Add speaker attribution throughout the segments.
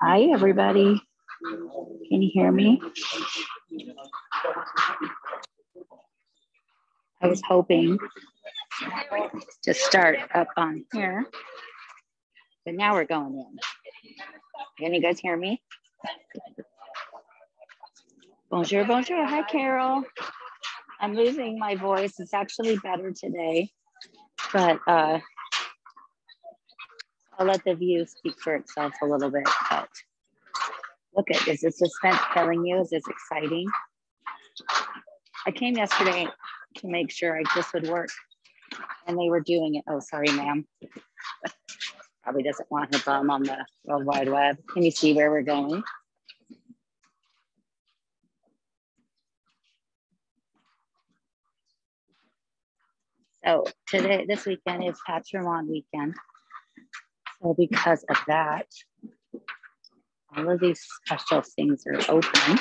Speaker 1: Hi, everybody. Can you hear me? I was hoping to start up on here, but now we're going in. Can you guys hear me? Bonjour, bonjour. Hi, Carol. I'm losing my voice. It's actually better today, but uh, I'll let the view speak for itself a little bit. But look at is the suspense telling you? Is this exciting? I came yesterday to make sure I, just would work, and they were doing it. Oh, sorry, ma'am. Probably doesn't want her bum on the World Wide Web. Can you see where we're going? So today, this weekend is Patrimoine weekend. So because of that, all of these special things are open.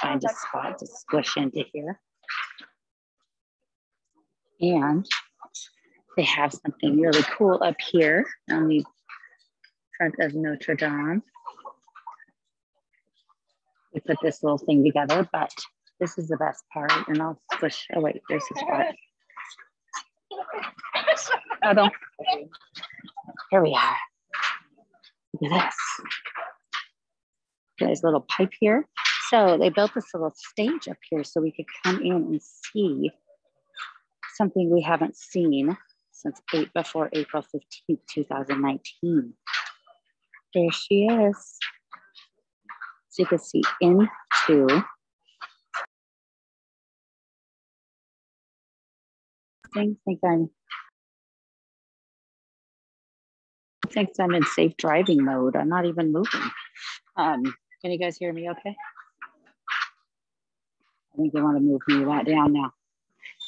Speaker 1: Find a spot to squish into here. And they have something really cool up here on the front of Notre Dame. We put this little thing together, but this is the best part. And I'll squish, oh wait, there's a spot. Oh, don't. Here we are. Look at this. There's a little pipe here. So they built this little stage up here so we could come in and see something we haven't seen since eight before April 15th, 2019. There she is. So you can see into things. think thinks I'm in safe driving mode. I'm not even moving. Um, can you guys hear me okay? I think they want to move me right down now.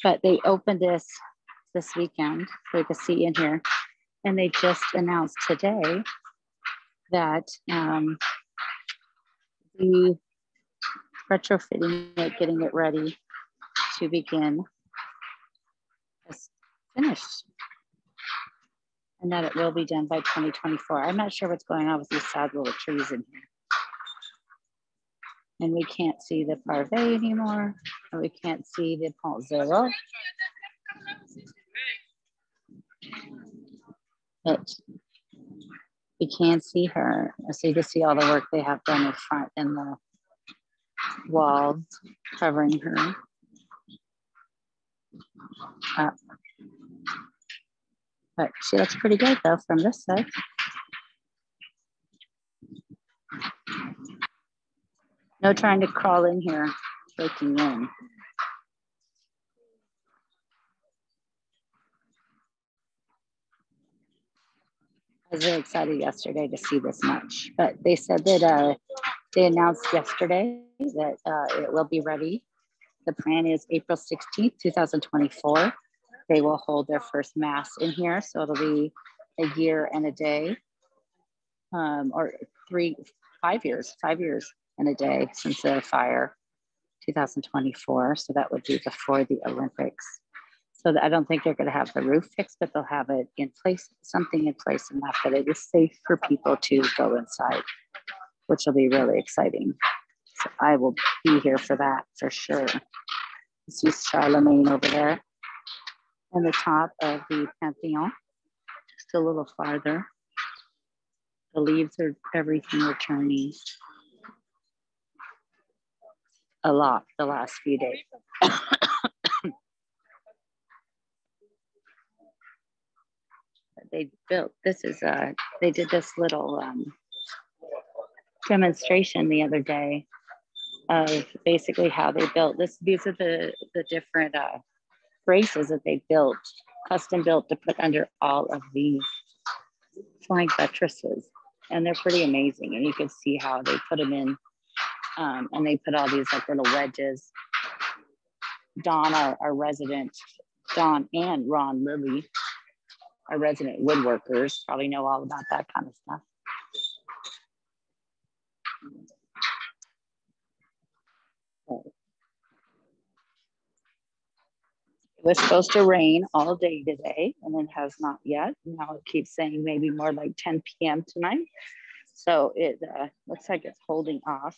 Speaker 1: But they opened this this weekend, so you can see in here. And they just announced today that um, the retrofitting it, getting it ready to begin is finished and that it will be done by 2024. I'm not sure what's going on with these sad little trees in here. And we can't see the parvis anymore, and we can't see the Zero. But we can't see her. So you can see all the work they have done in front and the walls covering her up. But she looks pretty good though from this side. No trying to crawl in here, breaking in. I was really excited yesterday to see this much, but they said that uh, they announced yesterday that uh, it will be ready. The plan is April 16th, 2024 they will hold their first mass in here. So it'll be a year and a day, um, or three, five years, five years and a day since the fire, 2024. So that would be before the Olympics. So I don't think they're going to have the roof fixed, but they'll have it in place, something in place enough that it is safe for people to go inside, which will be really exciting. So I will be here for that for sure. See Charlemagne over there and the top of the Pantheon, just a little farther. The leaves are everything are turning a lot the last few days. they built this is a they did this little um, demonstration the other day of basically how they built this these are the the different uh, braces that they built, custom built to put under all of these flying buttresses. And they're pretty amazing. And you can see how they put them in. Um, and they put all these like little wedges. Don, our, our resident, Don and Ron Lilly, our resident woodworkers, probably know all about that kind of stuff. Was supposed to rain all day today and it has not yet. Now it keeps saying maybe more like 10 p.m. tonight. So it uh, looks like it's holding off.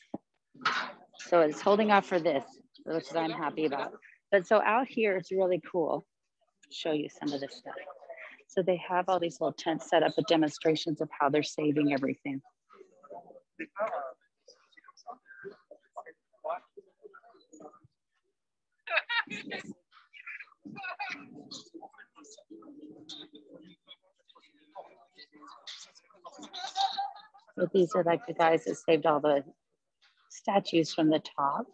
Speaker 1: So it's holding off for this, which I'm happy about. But so out here, it's really cool. Show you some of this stuff. So they have all these little tents set up with demonstrations of how they're saving everything. But these are like the guys that saved all the statues from the top.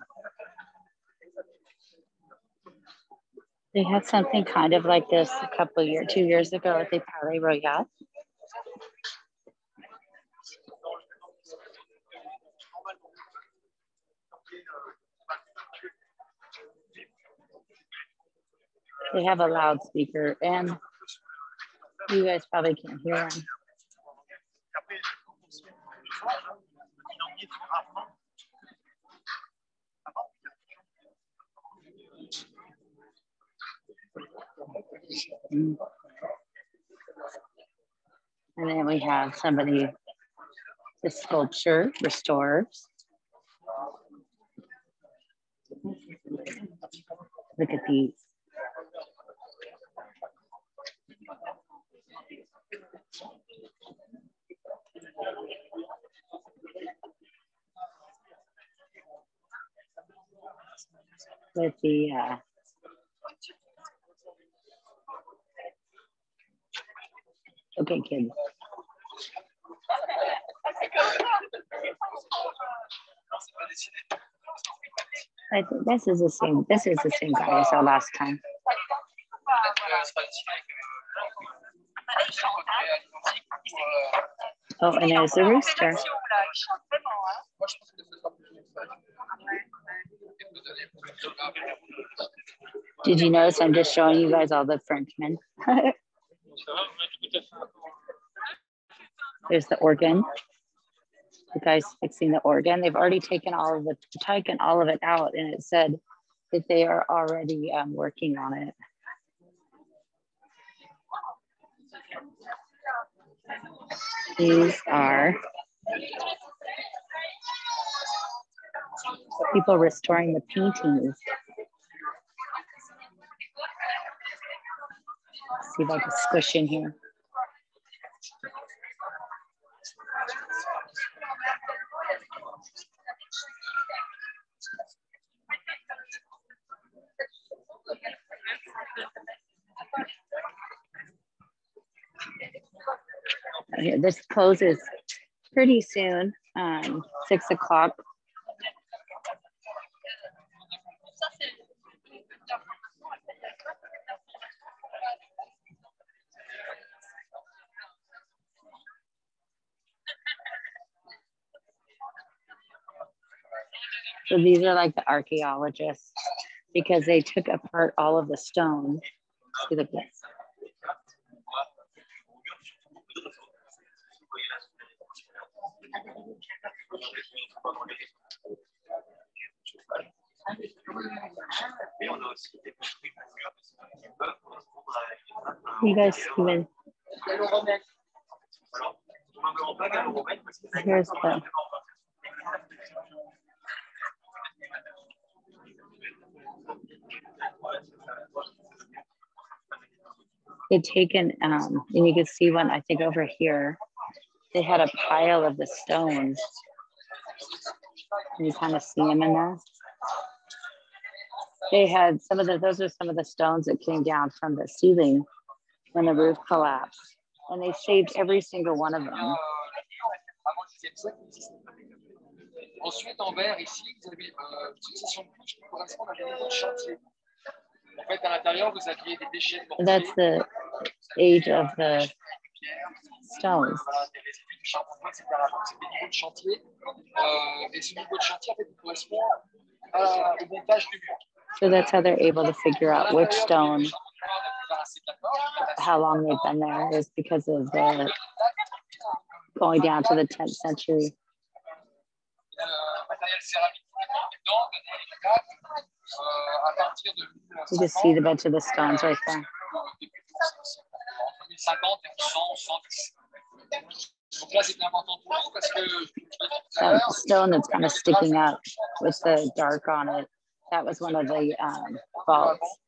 Speaker 1: They had something kind of like this a couple years, two years ago at the Palais Royal. They have a loudspeaker and you guys probably can't hear them. And then we have somebody, the sculpture restores. Look at these. The uh, Okay, kids. I think this is the same. This is the same guy I saw last time. Oh, and there's the rooster. Did you notice I'm just showing you guys all the Frenchmen? There's the organ. The guy's fixing the organ. They've already taken all of the taken all of it out, and it said that they are already um, working on it. These are people restoring the paintings. see if I can squish in here. This closes pretty soon, um, six o'clock So these are like the archaeologists because they took apart all of the stone. See, look this. You guys even here's the they'd taken, um, and you can see one, I think over here, they had a pile of the stones. Can you kind of see them in there? They had some of the, those are some of the stones that came down from the ceiling when the roof collapsed. And they saved every single one of them. Ensuite, en vert, ici, vous avez euh, une succession de couches qui correspondent à des niveaux de chantier. En fait, à l'intérieur, vous aviez des déchets de That's the age of the stones. So that's how they're able to figure out which stone, how long they've been there is because of the going down to the 10th century. You can see the bunch of the stones right there. That stone that's kind of sticking out with the dark on it. That was one of the um, faults.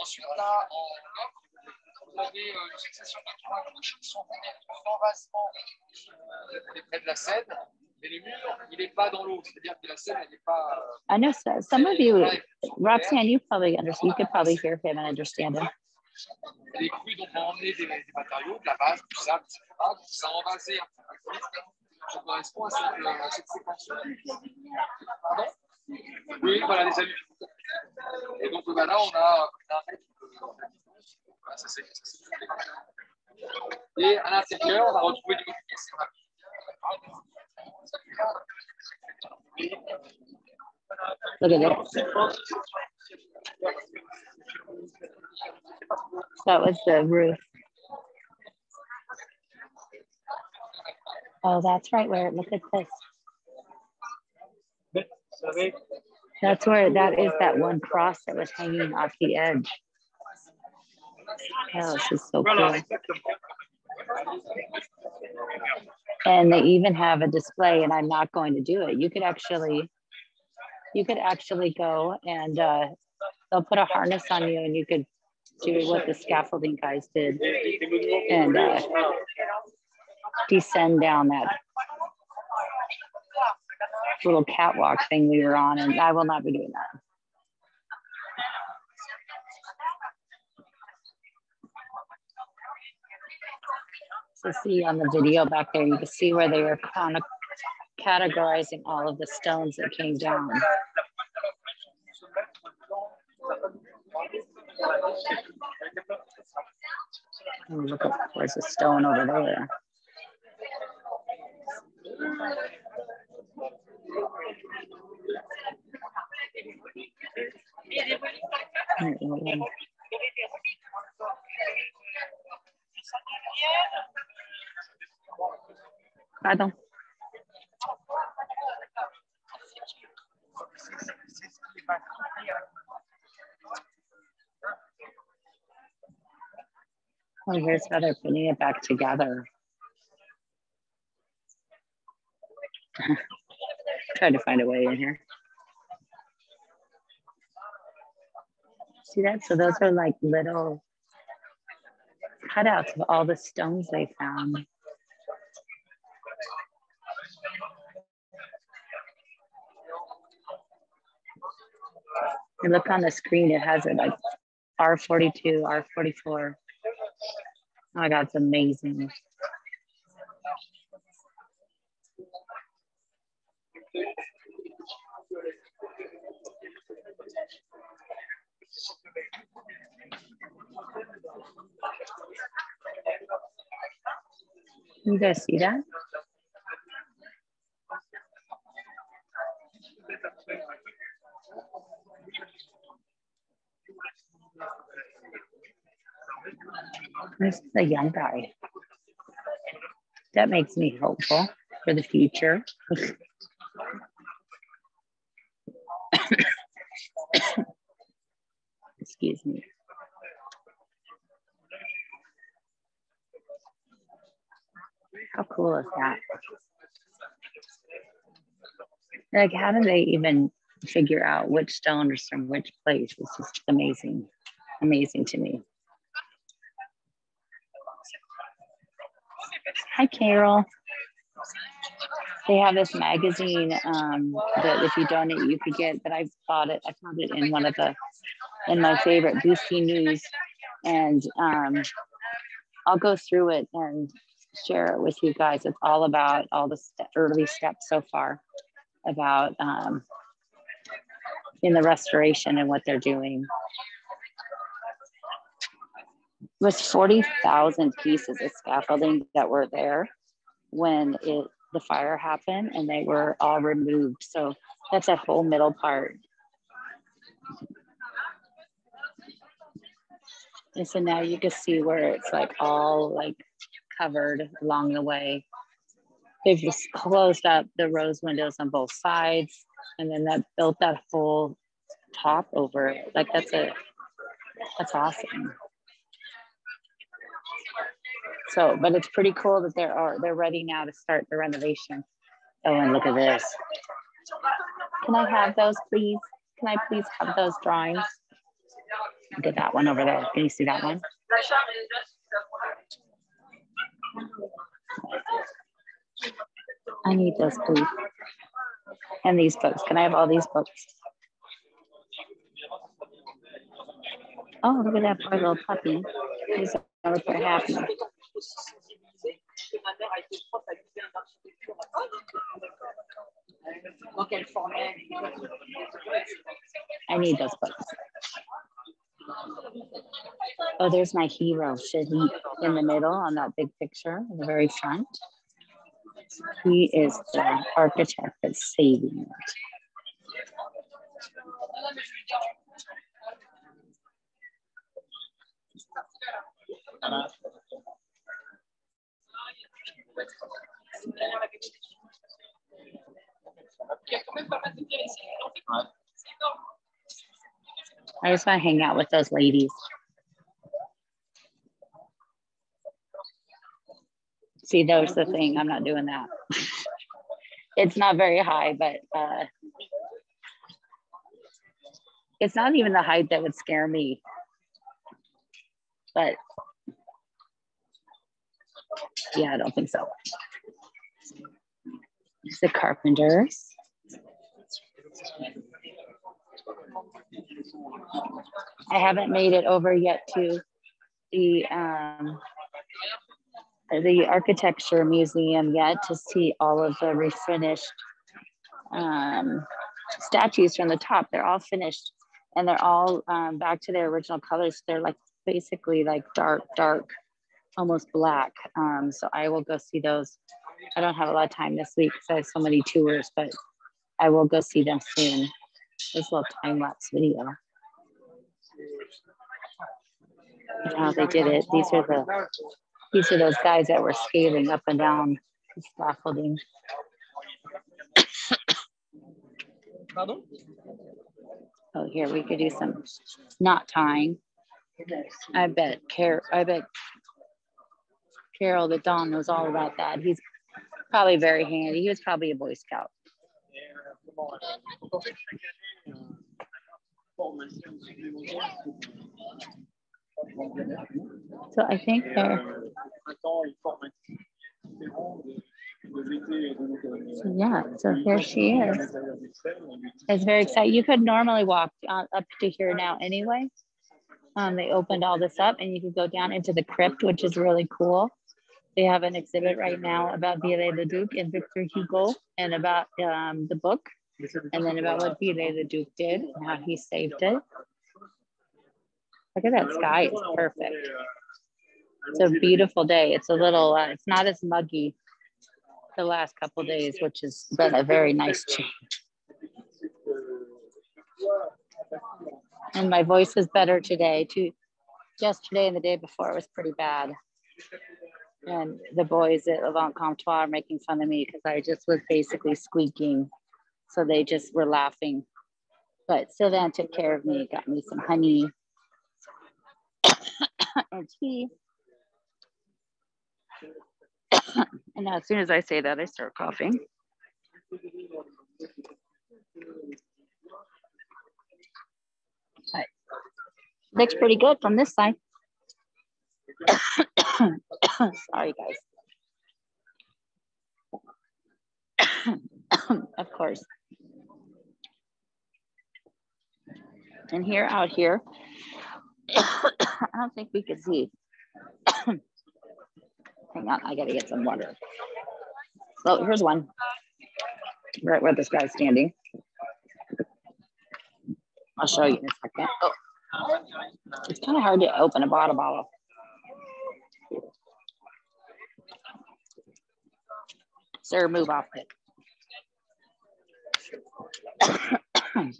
Speaker 1: Ensuite, là, en avez une succession de qui sont près de la Seine, mais le mur, il n'est pas dans l'eau, c'est-à-dire que la Seine, elle n'est pas. I know so, some of you, Roxanne, you probably understand, you could probably hear him and understand him. Les crues donc ont emmené des, des matériaux, de la base, du sable, etc. Donc ça a envasé un petit peu. Ça correspond à cette, à cette séquence. Pardon? Oui, voilà, les amis. Et donc bah, là, on a, ça, c'est, Et à l'intérieur, on a retrouvé du mobilier Look at that. That was the roof. Oh, that's right. Where look at this. That's where that is that one cross that was hanging off the edge. Oh, this is so cool. And they even have a display, and I'm not going to do it. You could actually, you could actually go and uh, they'll put a harness on you, and you could do what the scaffolding guys did, and uh, descend down that little catwalk thing we were on, and I will not be doing that. So see on the video back there, you can see where they were kind of categorizing all of the stones that came down. Oh, look, at, there's a stone over there. Pardon. Oh, here's how they're putting it back together. Trying to find a way in here. See that? So those are like little cutouts of all the stones they found. Look on the screen, it has it like R42, R44. Oh my God, it's amazing. You guys see that? This is a young guy. That makes me hopeful for the future. Excuse me. How cool is that? Like, how do they even figure out which stone is from which place? It's just amazing, amazing to me. Hi, Carol. They have this magazine um, that if you donate, you could get, but I bought it. I found it in one of the, in my favorite BC News. And um, I'll go through it and share it with you guys. It's all about all the st early steps so far about um, in the restoration and what they're doing. Was 40,000 pieces of scaffolding that were there when it the fire happened and they were all removed. So that's that whole middle part. And so now you can see where it's like all like covered along the way. They've just closed up the rose windows on both sides. And then that built that whole top over. Like that's a, that's awesome. So, but it's pretty cool that they're they're ready now to start the renovation. Oh, and look at this. Can I have those, please? Can I please have those drawings? Look at that one over there. Can you see that one? I need those, please. And these books. Can I have all these books? Oh, look at that poor little puppy. He's quite happy. I need those books. Oh, there's my hero, Shahid, in the middle on that big picture in the very front. He is the architect that's saving it. I just want to hang out with those ladies. See, there's the thing. I'm not doing that. it's not very high, but uh, it's not even the height that would scare me. But yeah, I don't think so. The Carpenters. I haven't made it over yet to the um, the architecture museum yet to see all of the refinished um, statues from the top. They're all finished and they're all um, back to their original colors. They're like basically like dark, dark, almost black. Um, so I will go see those. I don't have a lot of time this week because I have so many tours, but I will go see them soon. This little time lapse video. And how they did it. These are the these are those guys that were scaling up and down the scaffolding. oh, here we could do some knot tying. I bet care. I bet Carol that Don knows all about that. He's probably very handy. He was probably a Boy Scout. So I think they're. So yeah, so here she is. It's very exciting. You could normally walk uh, up to here now anyway. Um, they opened all this up and you could go down into the crypt, which is really cool. They have an exhibit right now about Viollet-le-Duc and Victor Hugo and about um, the book and then about what Viollet-le-Duc did and how he saved it. Look at that sky, it's perfect. It's a beautiful day. It's a little, uh, it's not as muggy the last couple days, which has been a very nice change. And my voice is better today too. Yesterday and the day before it was pretty bad. And the boys at Avant Comptoir are making fun of me because I just was basically squeaking. So they just were laughing. But Sylvain took care of me, got me some honey and tea. and as soon as I say that, I start coughing. Right. Looks pretty good from this side. Sorry, guys. of course. And here, out here, I don't think we could see. Hang on, I gotta get some water. So here's one, right where this guy's standing. I'll show you in a second. Oh. It's kind of hard to open a bottle bottle. Sir, move off it.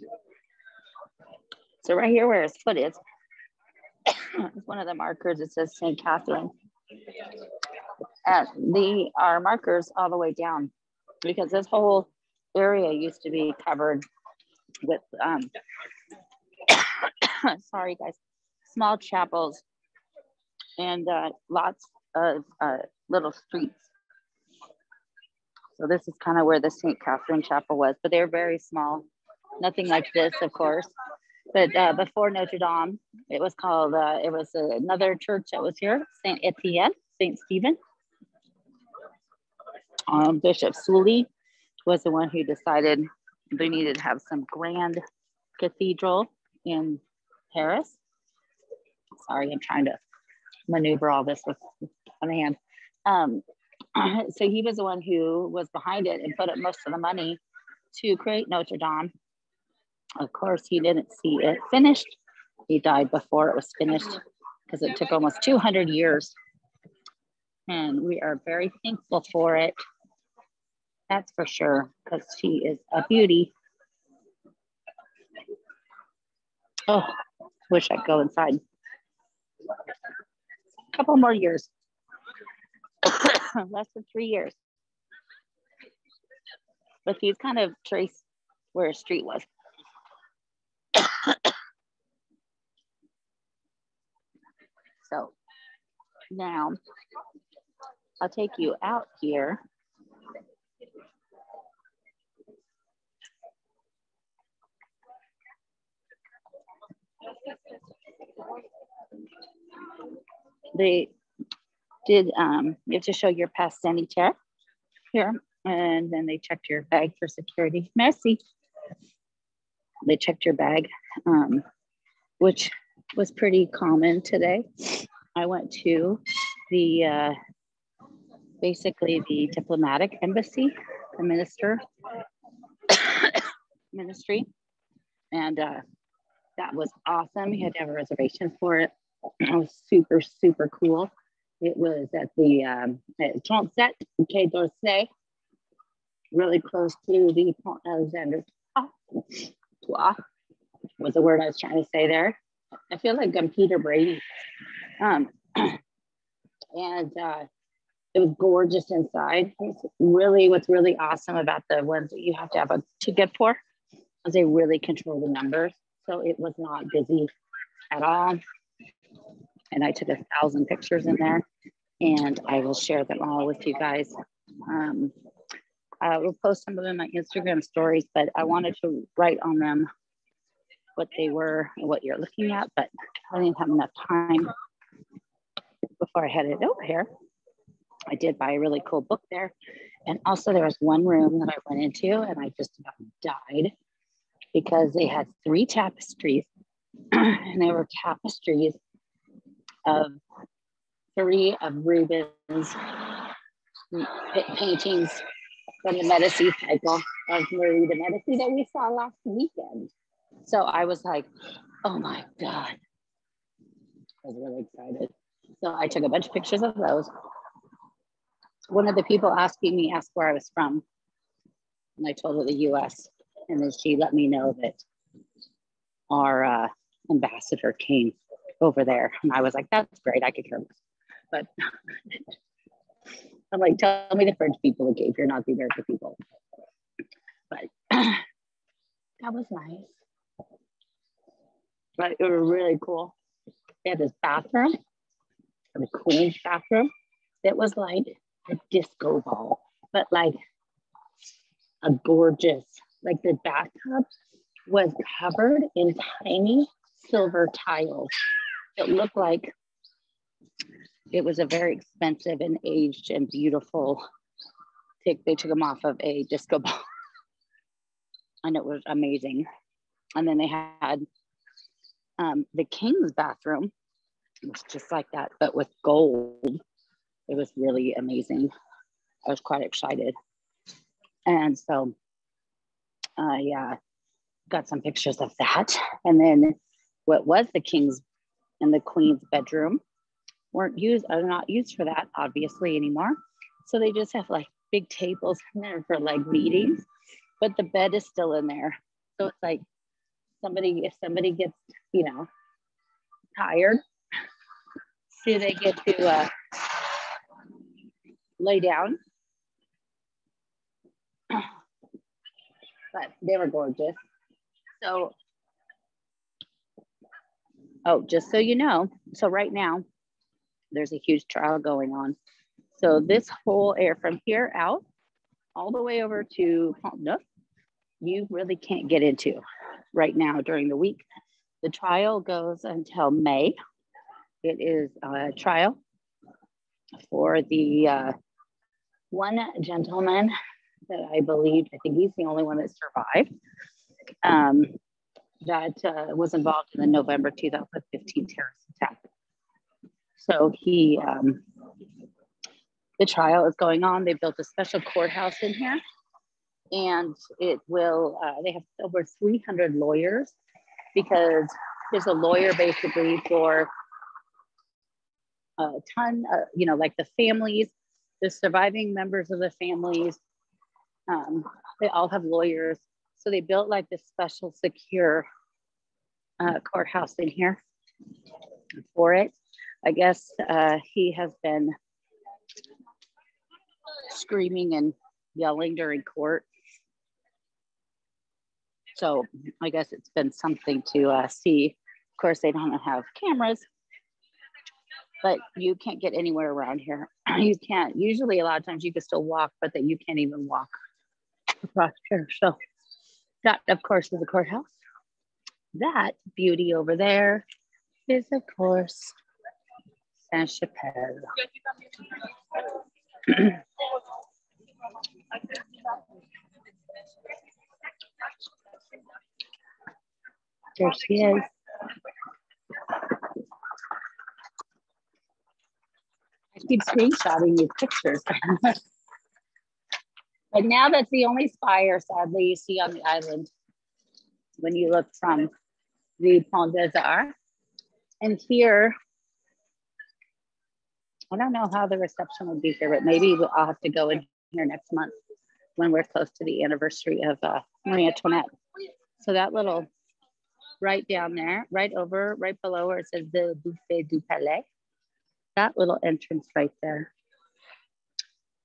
Speaker 1: so right here where his foot is, it's one of the markers. It says St. Catherine. And the our markers all the way down because this whole area used to be covered with, um, sorry guys, small chapels and uh, lots of uh, little streets. So this is kind of where the St. Catherine Chapel was, but they're very small. Nothing like this, of course. But uh, before Notre Dame, it was called, uh, it was another church that was here, St. Etienne, St. Stephen. Um, Bishop Sully was the one who decided they needed to have some grand cathedral in Paris. Sorry, I'm trying to maneuver all this with one hand. Um, Uh-huh. so he was the one who was behind it and put up most of the money to create Notre Dame. Of course, he didn't see it finished. He died before it was finished because it took almost 200 years. And we are very thankful for it. That's for sure, because she is a beauty. Oh, wish I'd go inside. A couple more years. less than three years. But these kind of trace where a street was. so now I'll take you out here. The did um, you have to show your pass sanitaire here, and then they checked your bag for security. Merci. They checked your bag, um, which was pretty common today. I went to the uh, basically the diplomatic embassy, the minister ministry, and uh, that was awesome. You had to have a reservation for it. It was super super cool. It was at the um, at Quai d'Orsay, really close to the Pont Alexander Plois was the word I was trying to say there. I feel like I'm Peter Brady. Um, and uh, it was gorgeous inside. It's really, what's really awesome about the ones that you have to have a ticket for is they really control the numbers. So it was not busy at all and I took a thousand pictures in there and I will share them all with you guys. Um, I will post some of them on my Instagram stories, but I wanted to write on them what they were and what you're looking at, but I didn't have enough time before I headed over here. I did buy a really cool book there. And also there was one room that I went into and I just about died because they had three tapestries and they were tapestries of three of Rubens' paintings from the Medici cycle of Marie de Medici that we saw last weekend. So I was like, oh my God. I was really excited. So I took a bunch of pictures of those. One of the people asking me asked where I was from. And I told her the US. And then she let me know that our uh, ambassador came over there. And I was like, that's great. I could care less. But I'm like, tell me the French people, if you're not the American people. But that was nice. But it was really cool. They had this bathroom, the queen's bathroom, that was like a disco ball, but like a gorgeous, like the bathtub was covered in tiny silver tiles it looked like it was a very expensive and aged and beautiful take they took them off of a disco ball. And it was amazing. And then they had um, the king's bathroom. It was just like that but with gold. It was really amazing. I was quite excited. And so I uh, got some pictures of that. And then what was the king's and the queen's bedroom weren't used are not used for that obviously anymore. So they just have like big tables in there for like meetings but the bed is still in there. So it's like somebody if somebody gets you know tired do they get to uh, lay down? But they were gorgeous. So, oh, just so you know, so right now there's a huge trial going on. So this whole air from here out, all the way over to Pont Neuf, you really can't get into right now during the week. The trial goes until May. It is a trial for the uh, one gentleman that I believe, I think he's the only one that survived, um, that uh, was involved in the November 2015 terrorist attack. So he, um, the trial is going on. They built a special courthouse in here and it will, uh, they have over 300 lawyers because there's a lawyer basically for a ton, of, you know, like the families, the surviving members of the families. Um, they all have lawyers. So they built like this special secure uh, courthouse in here for it. I guess uh, he has been screaming and yelling during court. So I guess it's been something to uh, see. Of course, they don't have cameras, but you can't get anywhere around here. you can't. Usually, a lot of times you can still walk, but then you can't even walk across here. So that, of course, is the courthouse. That beauty over there is, of course, Sainte Chapelle. there she is. I keep screenshotting these pictures. but now that's the only spire, sadly, you see on the island when you look from the Pont des Arts. And here, I don't know how the reception will be here, but maybe I'll have to go in here next month when we're close to the anniversary of uh, Marie Antoinette. So that little right down there, right over, right below where it says the Buffet du Palais, that little entrance right there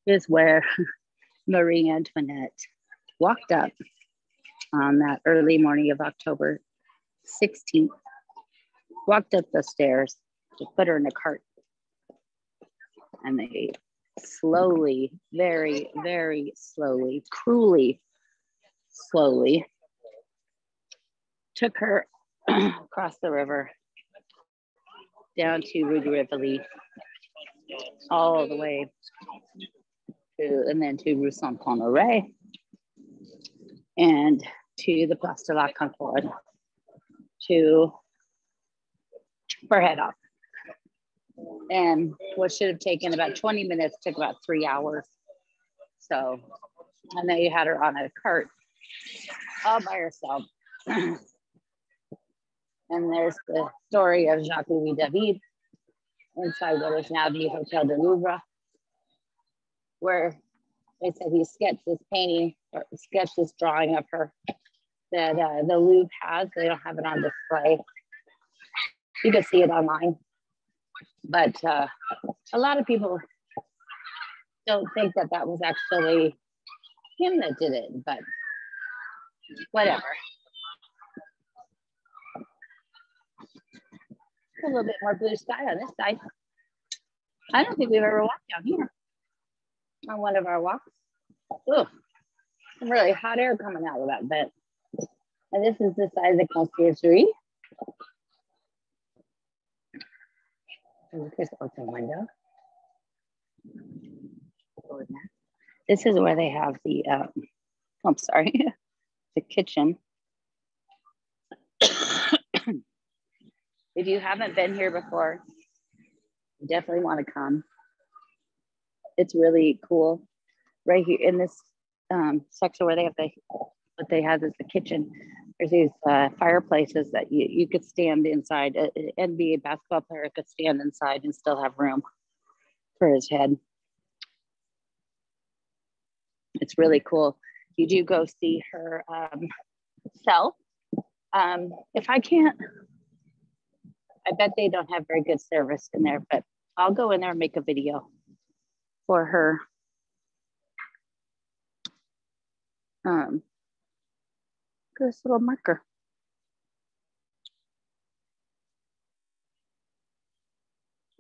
Speaker 1: is where Marie Antoinette walked up on that early morning of October 16th, walked up the stairs, to put her in a cart, and they slowly, very, very slowly, cruelly, slowly took her across the river down to Rue de Rivoli, all the way to, and then to Rue Saint Honoré, and to the Place de la Concorde to for head off. And what should have taken about 20 minutes took about three hours. So, and then you had her on a cart all by herself. and there's the story of Jacques Louis David inside what is now the Hotel de Louvre, where they said he sketched this painting or sketched this drawing of her that uh, the Louvre has. They don't have it on display. You can see it online. But uh, a lot of people don't think that that was actually him that did it, but whatever. A little bit more blue sky on this side. I don't think we've ever walked down here on one of our walks. Oh, really hot air coming out of that vent. And this is the side of conciergerie. The open window. This is where they have the, oh, I'm sorry, the kitchen. if you haven't been here before, you definitely want to come. It's really cool. Right here in this um, section where they have the, what they have is the kitchen there's these uh, fireplaces that you, you could stand inside. An NBA basketball player could stand inside and still have room for his head. It's really cool. You do go see her um, cell. Um, if I can't, I bet they don't have very good service in there, but I'll go in there and make a video for her. Um, this little marker.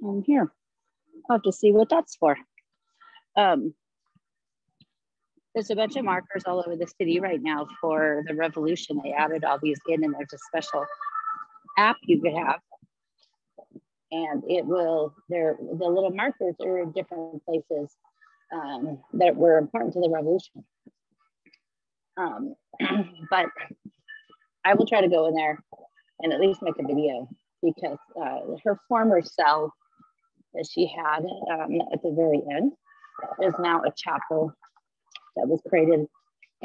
Speaker 1: And here, I'll have to see what that's for. Um, there's a bunch of markers all over the city right now for the revolution. They added all these in, and there's a special app you could have. And it will, they're, the little markers are in different places um, that were important to the revolution. Um, but I will try to go in there and at least make a video because uh, her former cell that she had um, at the very end is now a chapel that was created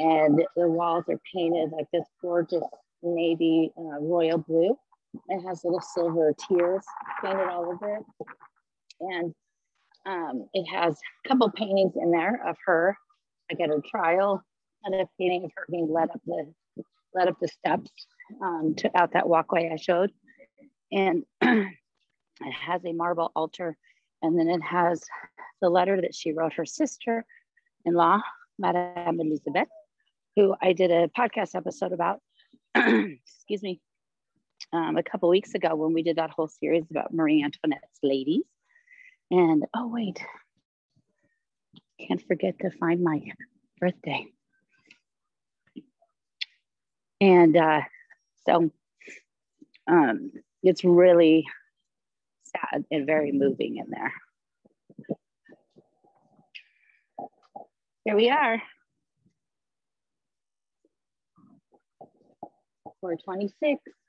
Speaker 1: and the walls are painted like this gorgeous navy uh, royal blue. It has little silver tears painted all over it. And um, it has a couple paintings in there of her, like at her trial, and a painting of her being led up the led up the steps um, to out that walkway I showed. And it has a marble altar, and then it has the letter that she wrote her sister-in-law Madame Elizabeth, who I did a podcast episode about, excuse me, um, a couple weeks ago when we did that whole series about Marie Antoinette's ladies. And oh, wait, can't forget to find my birthday. And uh, so um, it's really sad and very moving in there. Here we are. 426.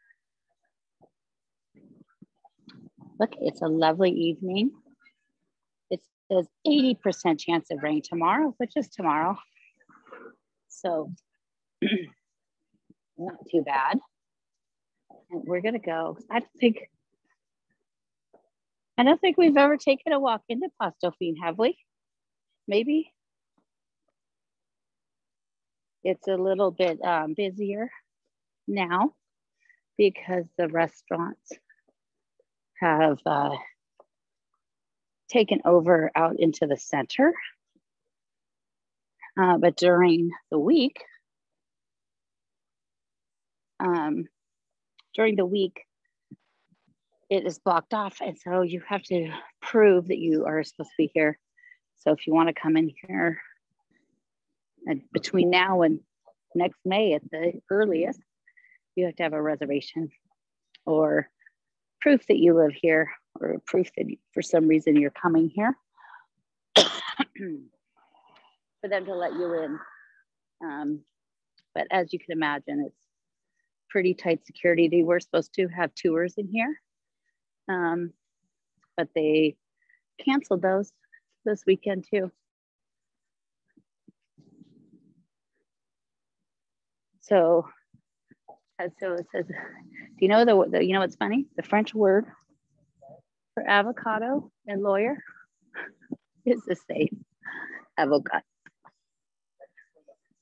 Speaker 1: Look, it's a lovely evening. It says 80% chance of rain tomorrow, which is tomorrow. So not too bad. And we're gonna go. I don't think I don't think we've ever taken a walk into Dauphine, have we? Maybe it's a little bit um, busier now because the restaurants have uh, taken over out into the center. Uh, but during the week, um, during the week, it is blocked off. And so you have to prove that you are supposed to be here. So if you want to come in here and between now and next May at the earliest, you have to have a reservation or proof that you live here or proof that for some reason you're coming here for them to let you in. Um, but as you can imagine, it's pretty tight security. They were supposed to have tours in here, um, but they canceled those this weekend too. So, so it says, do you know the, the, you know what's funny? The French word for avocado and lawyer is the same, avocado.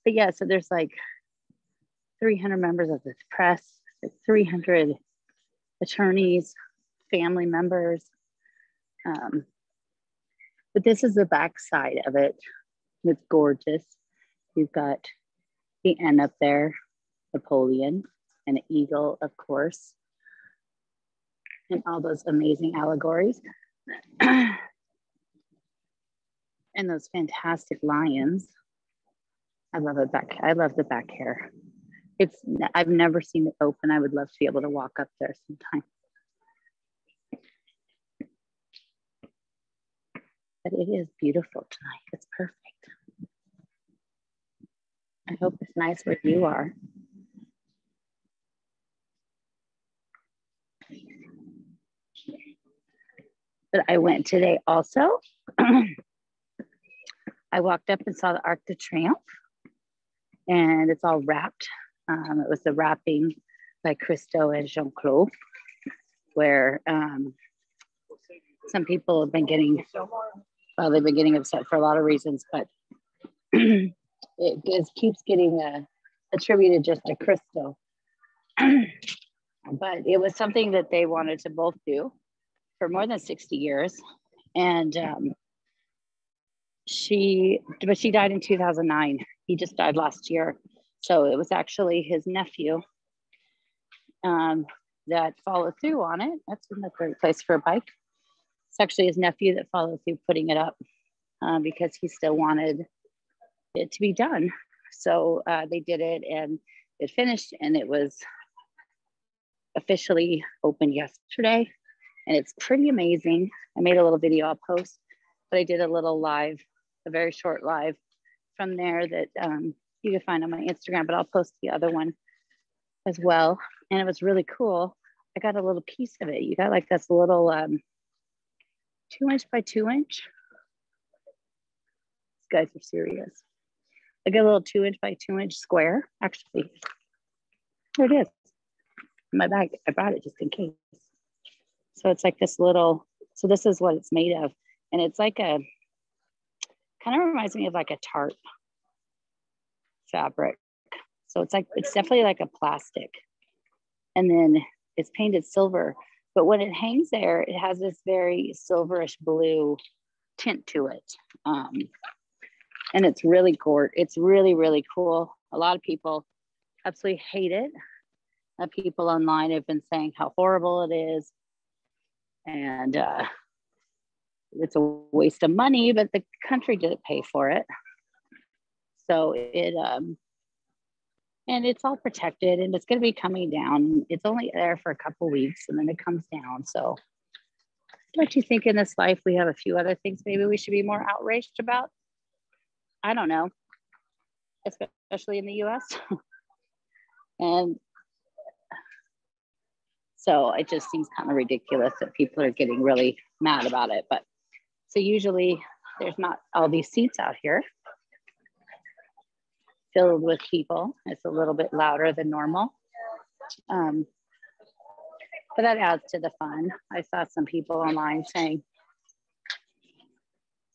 Speaker 1: But yeah, so there's like 300 members of the press, 300 attorneys, family members. Um, but this is the back side of it. It's gorgeous. You've got the N up there, Napoleon, and an eagle, of course, and all those amazing allegories. and those fantastic lions. I love it back. I love the back hair. It's I've never seen it open. I would love to be able to walk up there sometime. But it is beautiful tonight. It's perfect. I hope it's nice where you are. But I went today also. I walked up and saw the Arc de Triomphe, and it's all wrapped. Um, it was the wrapping by Christo and Jeanne-Claude, where um, some people have been getting, well, they've been getting upset for a lot of reasons, but it keeps getting uh, attributed just to Christo. but it was something that they wanted to both do for more than 60 years. And um, she, but she died in 2009. He just died last year. So it was actually his nephew um, that followed through on it. That's a great place for a bike. It's actually his nephew that followed through putting it up uh, because he still wanted it to be done. So uh, they did it and it finished and it was officially opened yesterday. And it's pretty amazing. I made a little video I'll post, but I did a little live, a very short live from there that um, you can find on my Instagram, but I'll post the other one as well. And it was really cool. I got a little piece of it. You got like this little um, two inch by two inch. These guys are serious. I got a little two inch by two inch square. Actually, there it is. In my bag. I brought it just in case. So it's like this little, so this is what it's made of. And it's like a, kind of reminds me of like a tarp fabric. So it's like, it's definitely like a plastic. And then it's painted silver. But when it hangs there, it has this very silverish blue tint to it. Um, and it's really gorgeous. It's really, really cool. A lot of people absolutely hate it. Uh, people online have been saying how horrible it is. And uh, it's a waste of money, but the country didn't pay for it. So it, um, and it's all protected and it's going to be coming down. It's only there for a couple weeks and then it comes down. So don't you think in this life we have a few other things maybe we should be more outraged about? I don't know, especially in the US. and so it just seems kind of ridiculous that people are getting really mad about it. But so usually there's not all these seats out here filled with people. It's a little bit louder than normal. Um, but that adds to the fun. I saw some people online saying,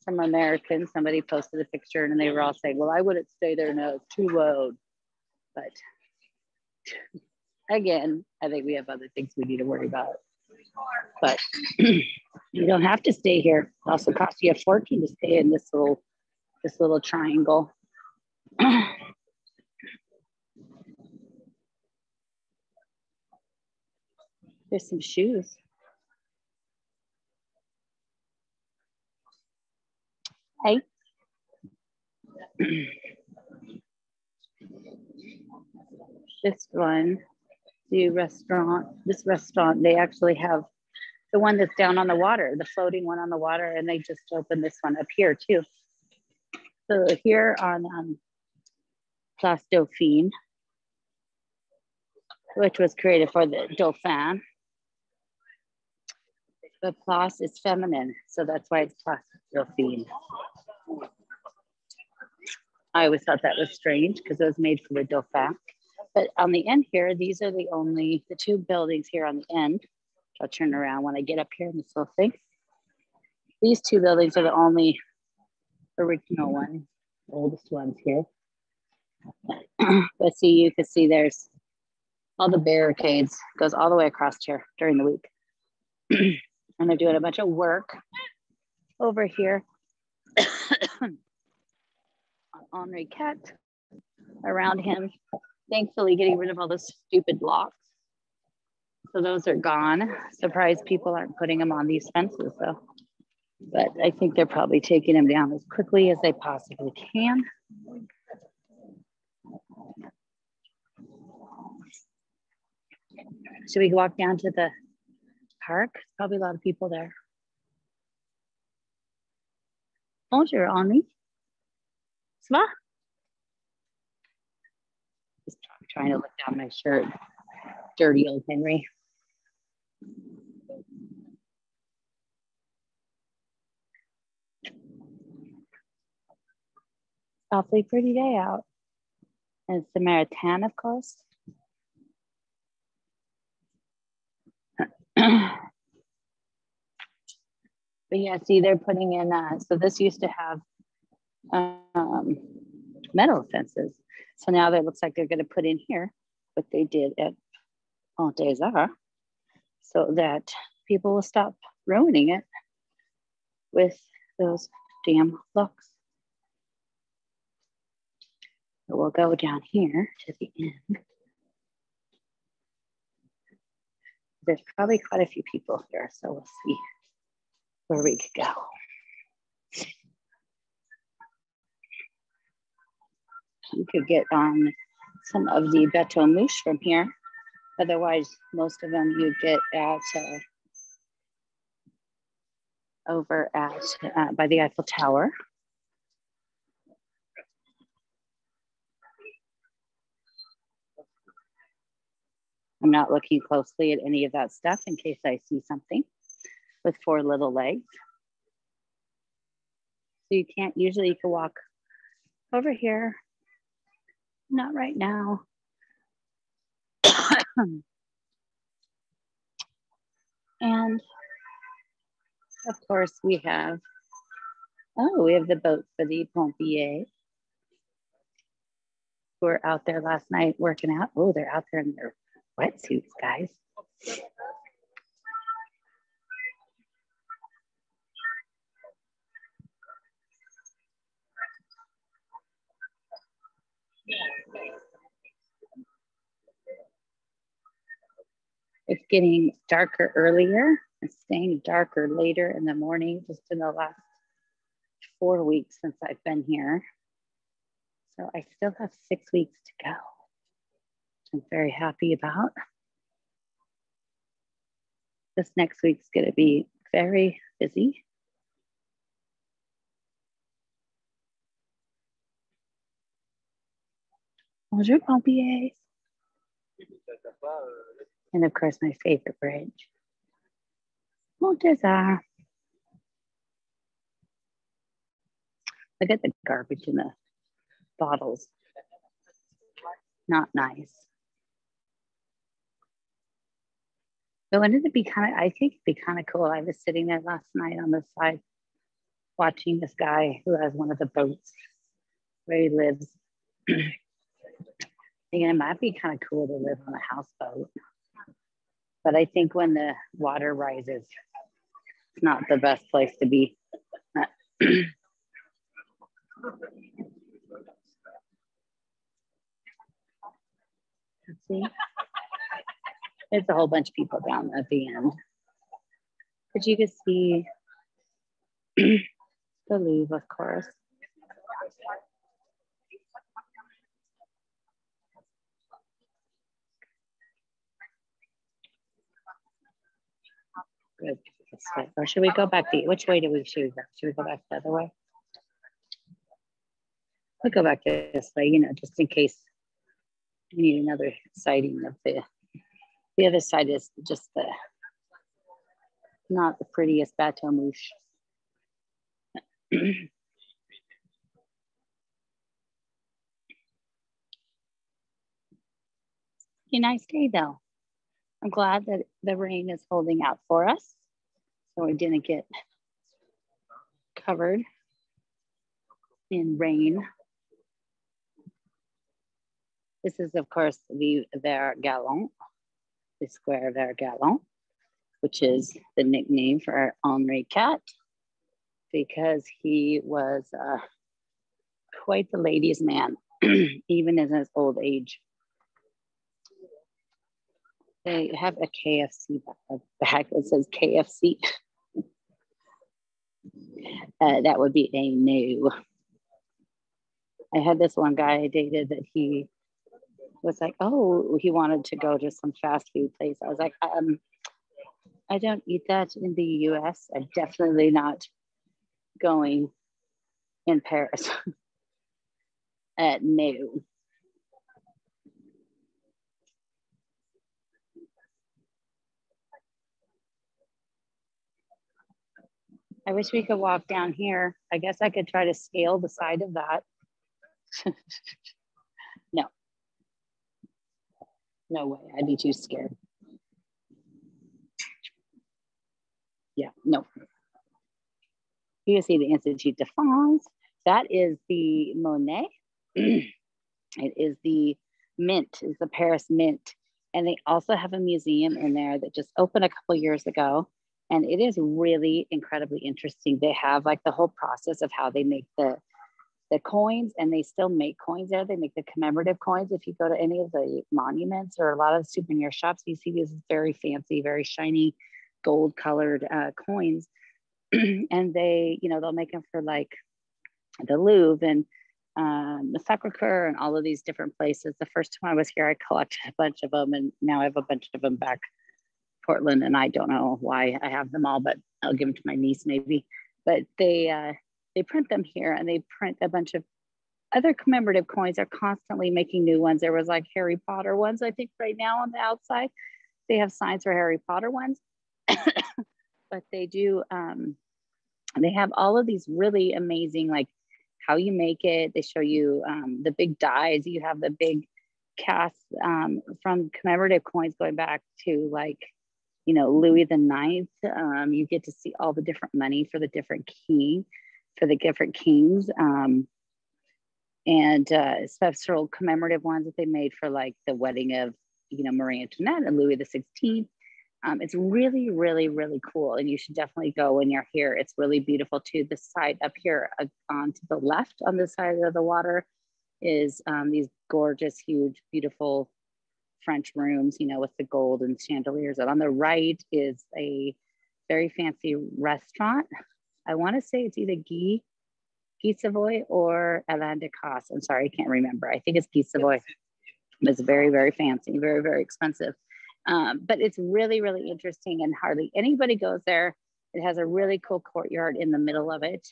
Speaker 1: some Americans, somebody posted a picture and they were all saying, well, I wouldn't stay there no, it's too loud. But again, I think we have other things we need to worry about. But you don't have to stay here. It also costs you a fortune to stay in this little this little triangle. There's some shoes. Hey. this one, the restaurant, this restaurant, they actually have the one that's down on the water, the floating one on the water, and they just opened this one up here too. So here on um, Place Dauphine, which was created for the Dauphin. The Place is feminine, so that's why it's Place Dauphine. I always thought that was strange because it was made for the Dauphin. But on the end here, these are the only, the two buildings here on the end. I'll turn around when I get up here in this little thing. These two buildings are the only original mm-hmm. ones, oldest ones here. but see, you can see there's all the barricades goes all the way across here during the week. and they're doing a bunch of work over here on Henri Quatre around him. Thankfully, getting rid of all the stupid locks. So those are gone. Surprised people aren't putting them on these fences though. But I think they're probably taking them down as quickly as they possibly can. Should we walk down to the park? There's probably a lot of people there. Bonjour, Henri. Ça va? Just trying to look down my shirt. Dirty old Henry. Awfully pretty day out. And Maritain, of course. but yeah, see, they're putting in, uh, so this used to have um, metal fences. So now it looks like they're going to put in here what they did at Pont des Arts so that people will stop ruining it with those damn locks. So we'll go down here to the end. There's probably quite a few people here, so we'll see where we could go. You could get on some of the Bateau Mouche from here. Otherwise, most of them you get at uh, over at uh, by the Eiffel Tower. I'm not looking closely at any of that stuff in case I see something with four little legs. So you can't, usually you can walk over here. Not right now. and of course we have, oh, we have the boat for the Pompiers who were out there last night working out. Oh, they're out there in their wetsuits, guys. It's getting darker earlier. and staying darker later in the morning, just in the last four weeks since I've been here. So I still have six weeks to go. I'm very happy about. This next week's going to be very busy. Bonjour, pompiers. And of course, my favorite bridge. Pont des Arts. Look at the garbage in the bottles. Not nice. But wouldn't it be kind of, I think it'd be kind of cool. I was sitting there last night on the side watching this guy who has one of the boats where he lives. Thinking it might be kind of cool to live on a houseboat. But I think when the water rises, it's not the best place to be. See. There's a whole bunch of people down at the end. But you can see the Louvre, of course. Good. Or should we go back the, which way do we, should we go? Should we go back the other way? We'll go back this way, you know, just in case we need another sighting of the the other side is just the not the prettiest bateau mouche. nice day though. I'm glad that the rain is holding out for us. So we didn't get covered in rain. This is of course the Vert Galant the Square Vert Galant, which is the nickname for Henri Quatre, because he was uh, quite the ladies' man, even in his old age. They have a KFC back that says KFC. uh, that would be a no. I had this one guy I dated that he was like, oh, he wanted to go to some fast food place. I was like, um, I don't eat that in the US. I'm definitely not going in Paris. uh, no. I wish we could walk down here. I guess I could try to scale the side of that. No No way. I'd be too scared. Yeah, no. You can see the Institut de France. That is the Monnaie. it is the Mint, is the Paris Mint. And they also have a museum in there that just opened a couple years ago. And it is really incredibly interesting. They have like the whole process of how they make the the coins and they still make coins there. They make the commemorative coins. If you go to any of the monuments or a lot of souvenir shops, you see these very fancy, very shiny gold colored uh, coins. and they, you know, they'll make them for like the Louvre and um, the Sacre Coeur and all of these different places. The first time I was here, I collected a bunch of them and now I have a bunch of them back Portland and I don't know why I have them all, but I'll give them to my niece maybe. But they, uh, they print them here and they print a bunch of other commemorative coins They are constantly making new ones. There was like Harry Potter ones, I think right now on the outside. They have signs for Harry Potter ones, but they do, um, they have all of these really amazing, like how you make it. They show you um, the big dies. You have the big cast um, from commemorative coins going back to like, you know, Louis the Ninth. Um, you get to see all the different money for the different king for the different kings um, and uh, special commemorative ones that they made for like the wedding of you know Marie Antoinette and Louis the Sixteenth. Um, it's really, really, really cool, and you should definitely go when you're here. It's really beautiful too. The side up here uh, on to the left on the side of the water is um, these gorgeous, huge, beautiful French rooms, you know, with the gold and chandeliers. And on the right is a very fancy restaurant I want to say it's either Guy, Guy Savoy or Alain Ducasse. I'm sorry, I can't remember. I think it's Guy Savoy. It's very, very fancy, very, very expensive. Um, but it's really, really interesting and hardly anybody goes there. It has a really cool courtyard in the middle of it.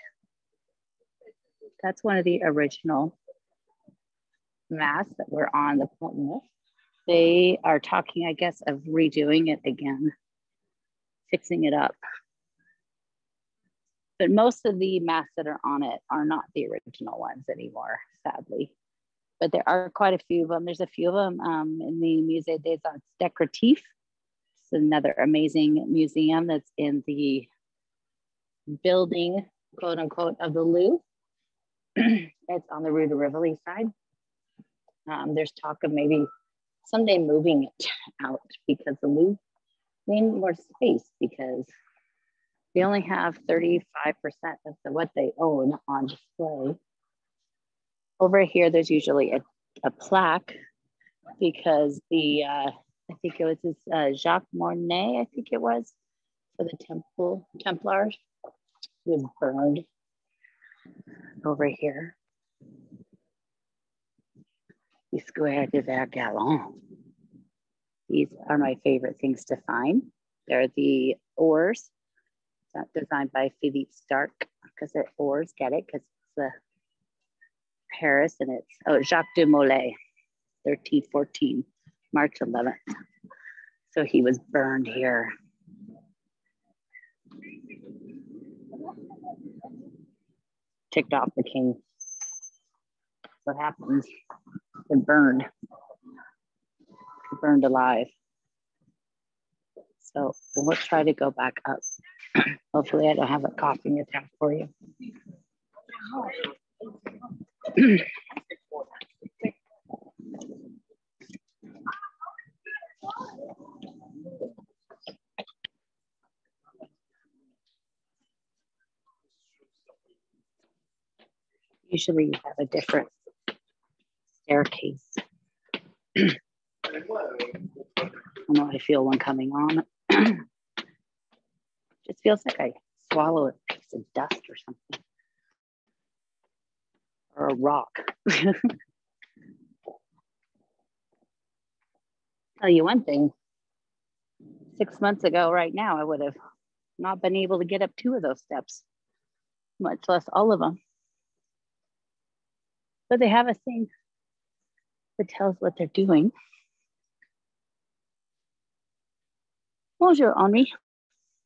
Speaker 1: That's one of the original masks that were on the. They are talking, I guess, of redoing it again, fixing it up but most of the masks that are on it are not the original ones anymore, sadly. But there are quite a few of them. There's a few of them um, in the Musée des Arts Décoratifs. It's another amazing museum that's in the building, quote unquote, of the Louvre. it's on the Rue de Rivoli side. Um, there's talk of maybe someday moving it out because the Louvre need more space because they only have 35% of the, what they own on display. Over here, there's usually a, a plaque because the, uh, I think it was this uh, Jacques Mornay, I think it was, for the Temple Templars, was burned over here. The Square de Vert Galant. These are my favorite things to find. They're the oars designed by Philippe Starck because they're oars, get it? Because it's the Paris and it's, oh, Jacques de Molay, 1314, March 11th. So he was burned here. Ticked off the king. What happens? Burned. Burned alive. So we'll try to go back up. Hopefully I don't have a coughing attack for you. Usually you have a different staircase. I know I feel one coming on. Just feels like I swallow a piece of dust or something, or a rock. Tell you one thing six months ago, right now, I would have not been able to get up two of those steps, much less all of them. But they have a thing tells what they're doing. Bonjour, Henri.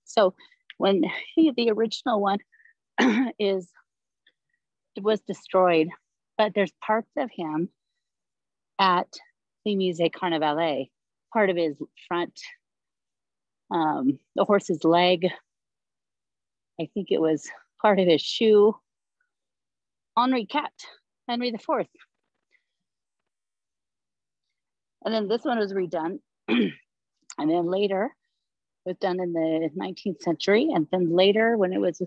Speaker 1: So when he, the original one is was destroyed, but there's parts of him at the Musée Carnavalet, part of his front, um, the horse's leg. I think it was part of his shoe. Henri IV, Henry IV. And then this one was redone. and then later, it was done in the 19th century. And then later, when it was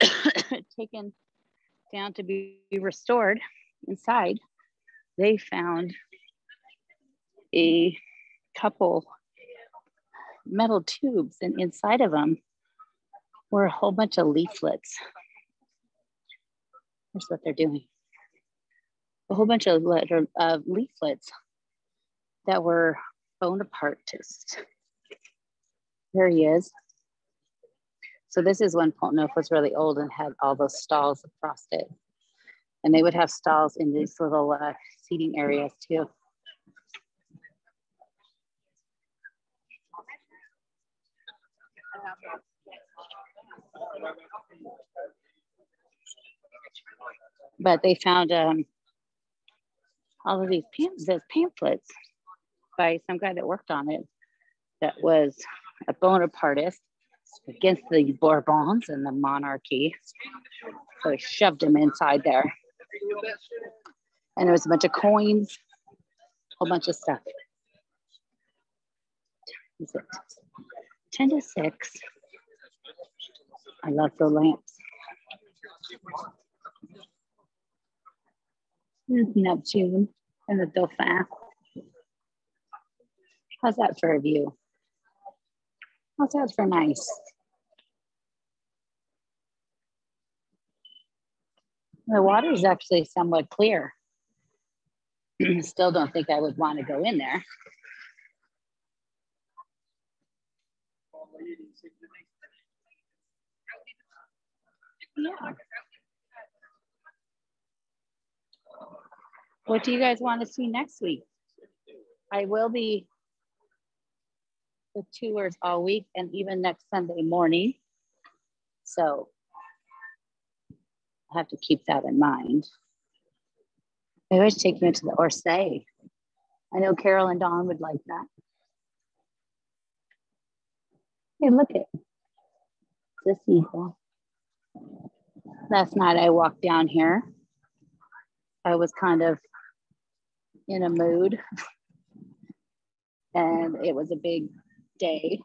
Speaker 1: taken down to be restored inside, they found a couple metal tubes, and inside of them were a whole bunch of leaflets. Here's what they're doing a whole bunch of letter, uh, leaflets that were Bonapartist. There he is. So this is when Pont Neuf was really old and had all those stalls across it. And they would have stalls in these little uh, seating areas too. But they found um, all of these pam- pamphlets by some guy that worked on it that was a Bonapartist against the Bourbons and the monarchy. So he shoved him inside there. And there was a bunch of coins, a whole bunch of stuff. Is it 10 to 6? I love the lamps. Neptune and the Dauphin. How's that for a view? How's that for nice? The water is actually somewhat clear. Still don't think I would want to go in there. Yeah. What do you guys want to see next week? I will be with tours all week and even next Sunday morning. So I have to keep that in mind. I always take you to the Orsay. I know Carol and Dawn would like that. Hey, look at this eagle. Last night I walked down here. I was kind of in a mood. and it was a big day.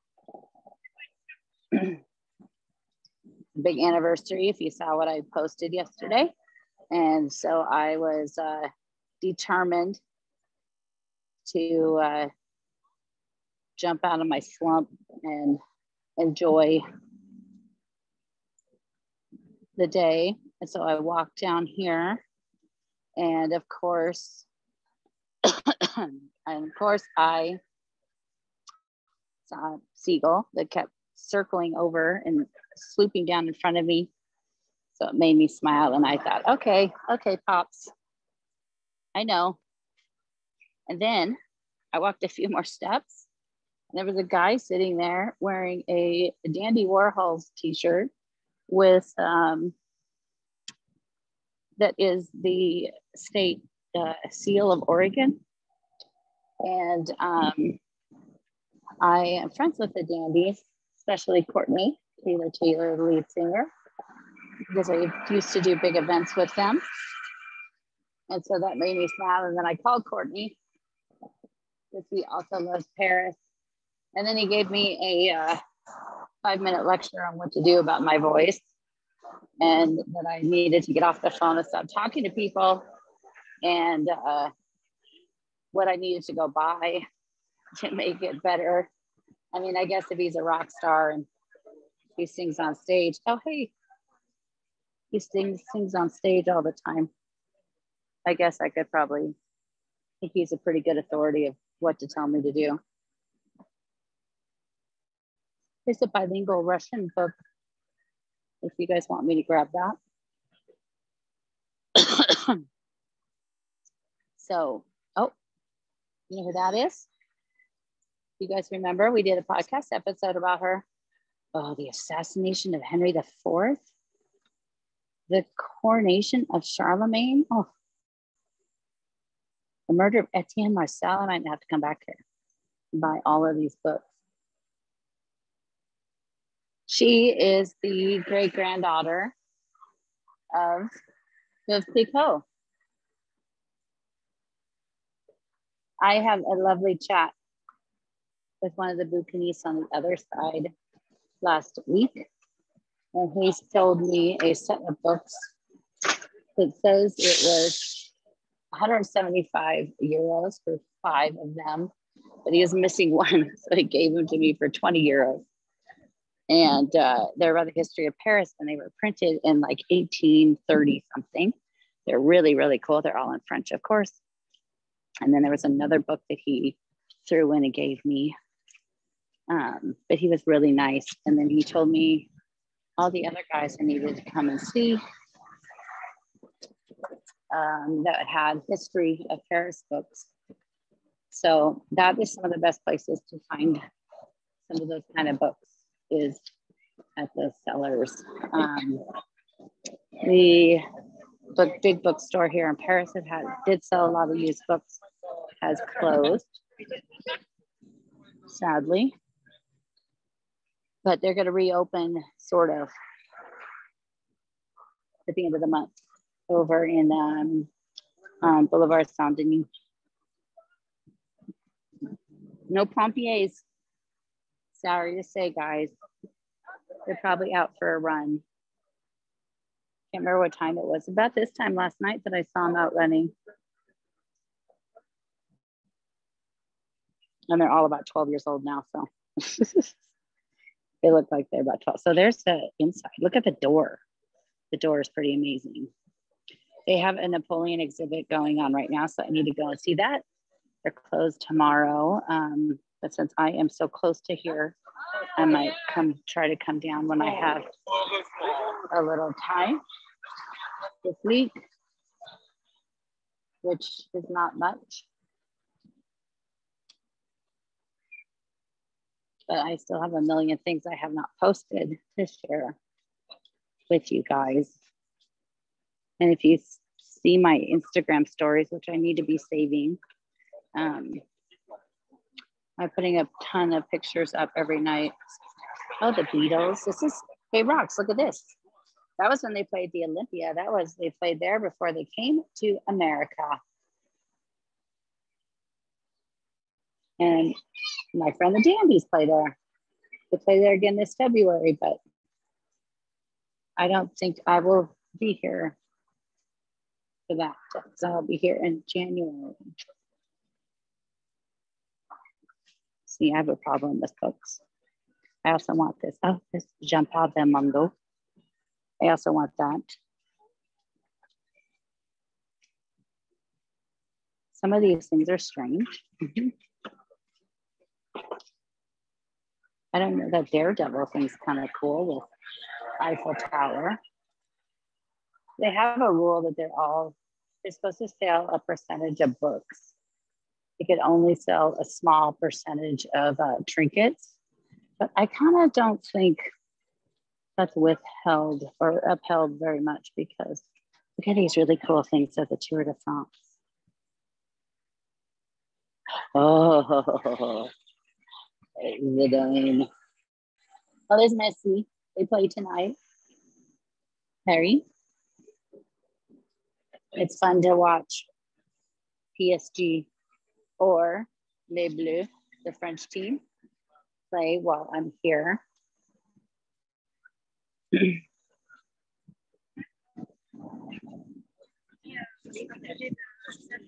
Speaker 1: big anniversary if you saw what I posted yesterday. And so I was uh, determined to uh, jump out of my slump and enjoy the day. And so I walked down here. And of course, and of course, I a seagull that kept circling over and swooping down in front of me. So it made me smile. And I thought, okay, okay, Pops, I know. And then I walked a few more steps. And there was a guy sitting there wearing a, a Dandy Warhols t shirt with, um, that is the state uh, seal of Oregon. And um, I am friends with the Dandies, especially Courtney Taylor Taylor, the lead singer, because I used to do big events with them. And so that made me smile. And then I called Courtney because he also loves Paris. And then he gave me a uh, five minute lecture on what to do about my voice and that I needed to get off the phone and stop talking to people and uh, what I needed to go buy to make it better. I mean, I guess if he's a rock star and he sings on stage, oh, hey, he sings, sings on stage all the time. I guess I could probably think he's a pretty good authority of what to tell me to do. There's a bilingual Russian book if you guys want me to grab that. so, oh, you know who that is? You guys remember we did a podcast episode about her. Oh, the assassination of Henry IV, the coronation of Charlemagne. Oh, the murder of Etienne Marcel. I might have to come back here and buy all of these books. She is the great granddaughter of Veuve Clicquot. I have a lovely chat with one of the bouquinistes on the other side last week. And he sold me a set of books that says it was 175 euros for five of them, but he is missing one, so he gave them to me for 20 euros. And uh, they're about the history of Paris, and they were printed in like 1830 something. They're really, really cool. They're all in French, of course. And then there was another book that he threw in and gave me. Um, but he was really nice. And then he told me all the other guys I needed to come and see um, that had history of Paris books. So that is some of the best places to find some of those kind of books is at the sellers. Um, the book, big bookstore here in Paris that had did sell a lot of used books has closed, sadly. But they're going to reopen sort of at the end of the month over in um, um, Boulevard Saint Denis. No pompiers. Sorry to say, guys. They're probably out for a run. Can't remember what time it was. About this time last night that I saw them out running. And they're all about 12 years old now. So they look like they're about 12. So there's the inside. Look at the door. The door is pretty amazing. They have a Napoleon exhibit going on right now. So I need to go and see that. They're closed tomorrow. Um, but since I am so close to here, I might come try to come down when I have a little time this week, which is not much. But I still have a million things I have not posted to share with you guys. And if you see my Instagram stories, which I need to be saving, um, I'm putting a ton of pictures up every night. Oh, the Beatles. This is, hey, Rocks, look at this. That was when they played the Olympia. That was, they played there before they came to America. And my friend the Dandies play there. They play there again this February, but I don't think I will be here for that. So I'll be here in January. See, I have a problem with books. I also want this. Oh, this Jean Paul Belmondo. I also want that. Some of these things are strange. Mm-hmm. I don't know that Daredevil thing's kind of cool with Eiffel Tower. They have a rule that they're all they're supposed to sell a percentage of books. They could only sell a small percentage of uh, trinkets, but I kind of don't think that's withheld or upheld very much because look at these really cool things of the Tour de France. Oh, Zidane. Oh, there's Messi. They play tonight. Harry. It's fun to watch PSG or Les Bleus, the French team, play while I'm here. well,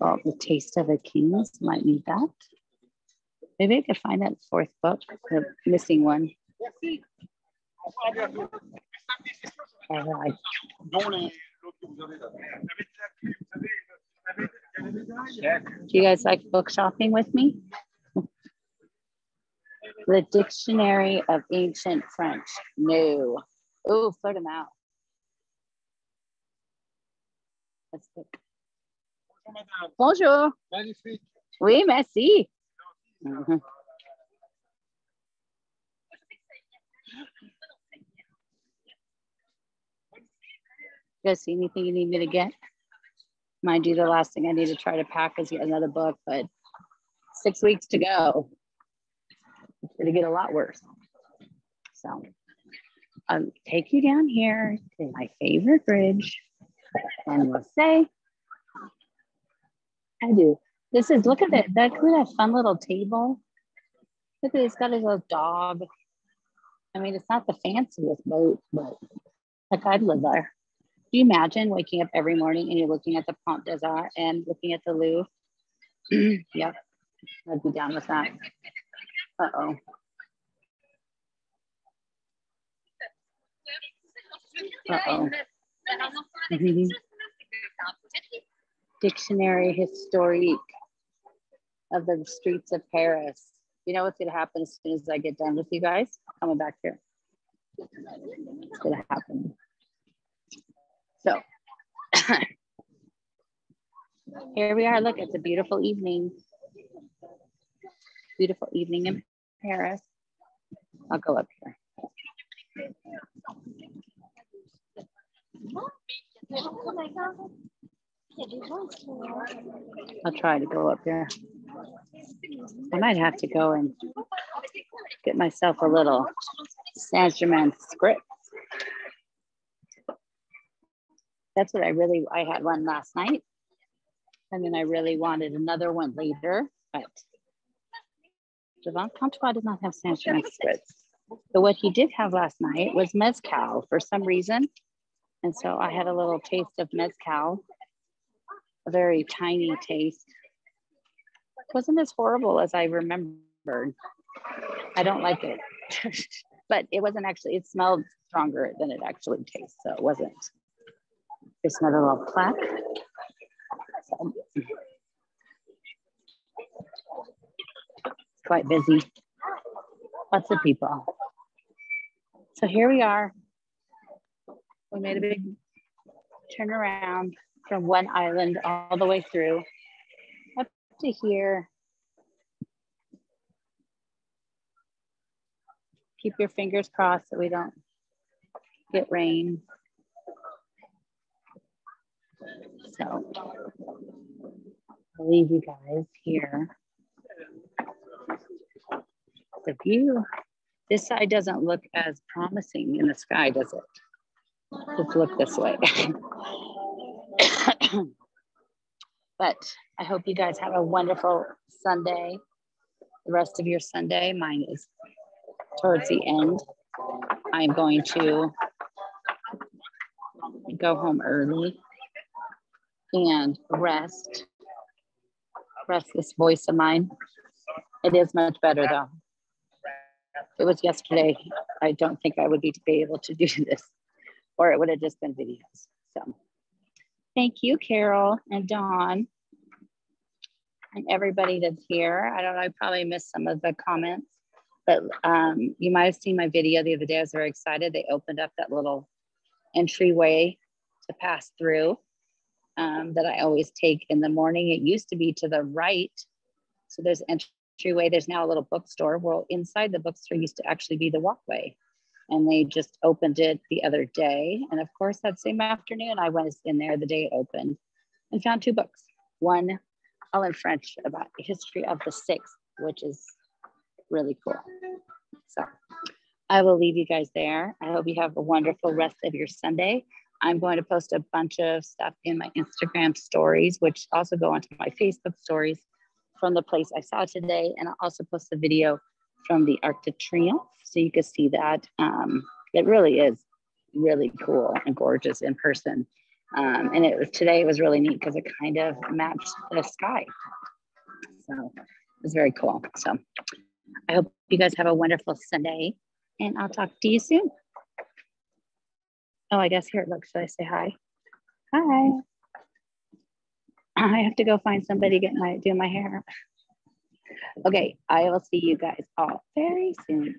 Speaker 1: oh, the taste of the kings might need that. Maybe I could find that fourth book, the missing one. Do you guys like book shopping with me? the Dictionary of Ancient French. No. Oh, put them out. Let's look. Bonjour. Magnifique. Oui, merci. Mm -hmm. You guys see anything you need me to get? Mind you, the last thing I need to try to pack is get another book, but six weeks to go. It's going to get a lot worse. So I'll take you down here to my favorite bridge and we'll say, I do. This is, look at that, that, look at that fun little table. Look at it, it's got his little dog. I mean, it's not the fanciest boat, but like I'd live there. Do you imagine waking up every morning and you're looking at the Pont des Arts and looking at the Louvre? yep, I'd be down with that. Uh-oh. Uh-oh. Mm-hmm. Dictionary historique of the streets of Paris. You know what's gonna happen as soon as I get done with you guys? Coming back here. It's gonna happen. So here we are. Look, it's a beautiful evening. Beautiful evening in Paris. I'll go up here. Oh I'll try to go up here. I might have to go and get myself a little Saint Germain spritz. That's what I really, I had one last night. And then I really wanted another one later, but Devant Pontois does not have Saint Germain spritz. But what he did have last night was mezcal for some reason. And so I had a little taste of mezcal, a very tiny taste. It wasn't as horrible as I remembered. I don't like it, but it wasn't actually, it smelled stronger than it actually tastes. So it wasn't. Just another little plaque. So, quite busy. Lots of people. So here we are. We made a big turn around from one island all the way through up to here. Keep your fingers crossed so we don't get rain. So I'll leave you guys here. The view this side doesn't look as promising in the sky, does it? Let's look this way. but I hope you guys have a wonderful Sunday. The rest of your Sunday, mine is towards the end. I'm going to go home early and rest. Rest this voice of mine. It is much better though it was yesterday, I don't think I would be, be able to do this, or it would have just been videos. So thank you, Carol and Dawn, and everybody that's here. I don't know, I probably missed some of the comments, but um, you might have seen my video the other day. I was very excited. They opened up that little entryway to pass through um, that I always take in the morning. It used to be to the right. So there's entryway, there's now a little bookstore. Well, inside the bookstore used to actually be the walkway. And they just opened it the other day. And of course, that same afternoon, I went in there the day it opened and found two books. One all in French about the history of the sixth, which is really cool. So I will leave you guys there. I hope you have a wonderful rest of your Sunday. I'm going to post a bunch of stuff in my Instagram stories, which also go onto my Facebook stories from the place I saw today. And I'll also post a video from the Arc de Triomphe so you can see that. Um, it really is really cool and gorgeous in person. Um, and it was today it was really neat because it kind of matched the sky. So it was very cool. So I hope you guys have a wonderful Sunday and I'll talk to you soon. Oh, I guess here, it looks. should I say hi? Hi. I have to go find somebody get my do my hair. Okay, I will see you guys all very soon.